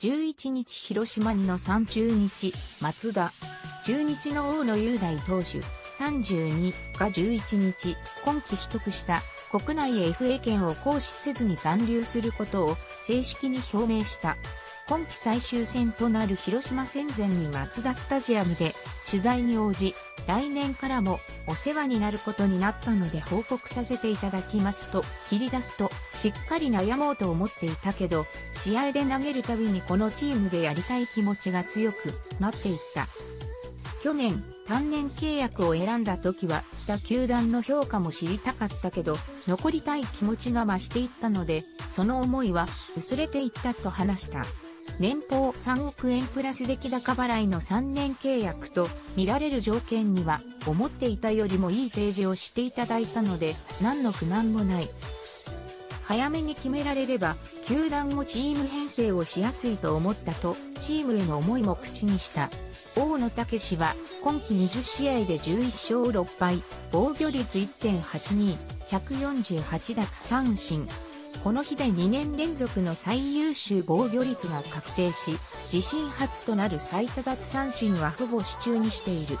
11日広島にの3中日、松田。中日の大野雄大投手、32が11日、今季取得した国内 FA 権を行使せずに残留することを正式に表明した。今季最終戦となる広島戦前に松田スタジアムで取材に応じ、来年からもお世話になることになったので報告させていただきますと切り出すと、しっかり悩もうと思っていたけど、試合で投げるたびにこのチームでやりたい気持ちが強くなっていった。去年、単年契約を選んだ時は、他球団の評価も知りたかったけど、残りたい気持ちが増していったので、その思いは薄れていったと話した。年俸3億円プラス出来高払いの3年契約と見られる条件には思っていたよりもいい提示をしていただいたので何の不満もない。早めに決められれば球団もチーム編成をしやすいと思ったとチームへの思いも口にした。大野武史は今季20試合で11勝6敗、防御率1.82、148奪三振。この日で2年連続の最優秀防御率が確定し、自身初となる最多奪三振はほぼ手中にしている。